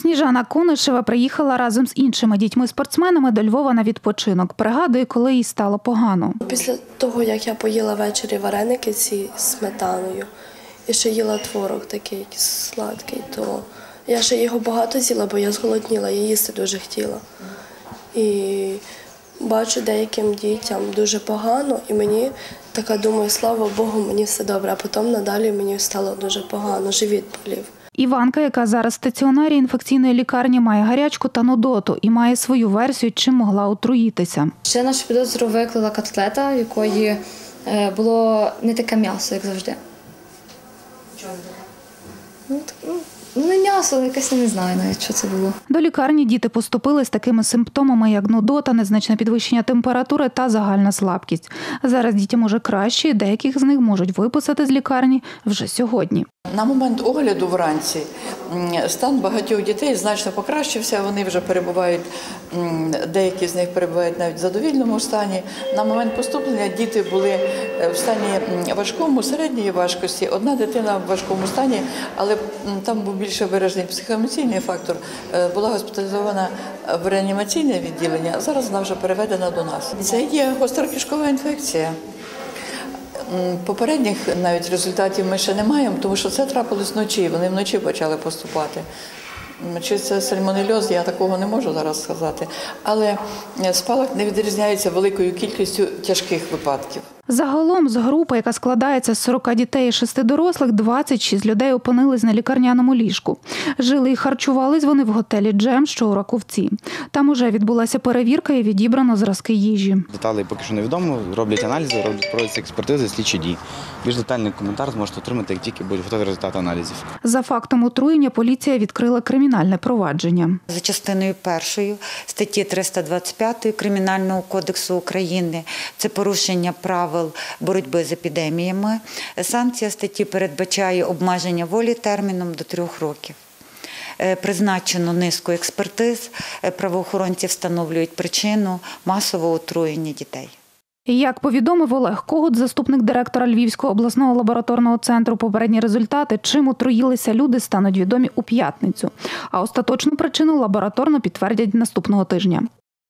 Сніжана Конишева приїхала разом з іншими дітьми-спортсменами до Львова на відпочинок. Пригадує, коли їй стало погано. Після того, як я поїла ввечері вареники ці з сметаною і ще їла творог такий сладкий, то я ще його багато з'їла, бо я зголодніла, я їсти дуже хотіла. І бачу деяким дітям дуже погано, і мені така думаю, слава Богу, мені все добре. А потім надалі мені стало дуже погано, живіт болів. Іванка, яка зараз в стаціонарі інфекційної лікарні, має гарячку та нудоту і має свою версію, чим могла отруїтися. Ще нашу підозру виклала котлета, в якої е, було не таке м'ясо, як завжди. Ну, так, ну, ну, не але якесь не знаю навіть, що це було. До лікарні діти поступили з такими симптомами, як нудота, незначне підвищення температури та загальна слабкість. Зараз дітям уже краще, і деяких з них можуть виписати з лікарні вже сьогодні. На момент огляду вранці стан багатьох дітей значно покращився. Вони вже перебувають, деякі з них перебувають навіть в задовільному стані. На момент поступлення діти були е, в стані важкому, середньої важкості. Одна дитина в важкому стані, але там був більше виражений психоемоційний фактор. Е, Була госпіталізована в реанімаційне відділення. Зараз вона вже переведена до нас. Це є гостра кишкова інфекція. Попередніх навіть результатів ми ще не маємо, тому що це трапилось вночі. Вони вночі почали поступати. Чи це сальмонельоз, я такого не можу зараз сказати. Але е, спалах не відрізняється великою кількістю тяжких випадків. Загалом з групи, яка складається з 40 дітей і 6 дорослих, 26 людей опинились на лікарняному ліжку. Жили і харчувались вони в готелі Джем, що у Раковці. Там уже відбулася перевірка і відібрано зразки їжі. Деталей поки що невідомо. Роблять аналізи, роблять проводяться експертизи, слідчі дії. Більш детальний коментар зможете отримати, як тільки будуть готові результати аналізів. За фактом отруєння поліція відкрила кримінальне провадження. За частиною першою статті 325 Кримінального кодексу України це порушення правил боротьби з епідеміями. Санкція статті передбачає обмеження волі терміном до трьох років. Е, Призначено низку експертиз. Е, Правоохоронці встановлюють причину масового отруєння дітей. Як повідомив Олег Когут, заступник директора Львівського обласного лабораторного центру, попередні результати, чим отруїлися люди, стануть відомі у п'ятницю. А остаточну причину лабораторно підтвердять наступного тижня.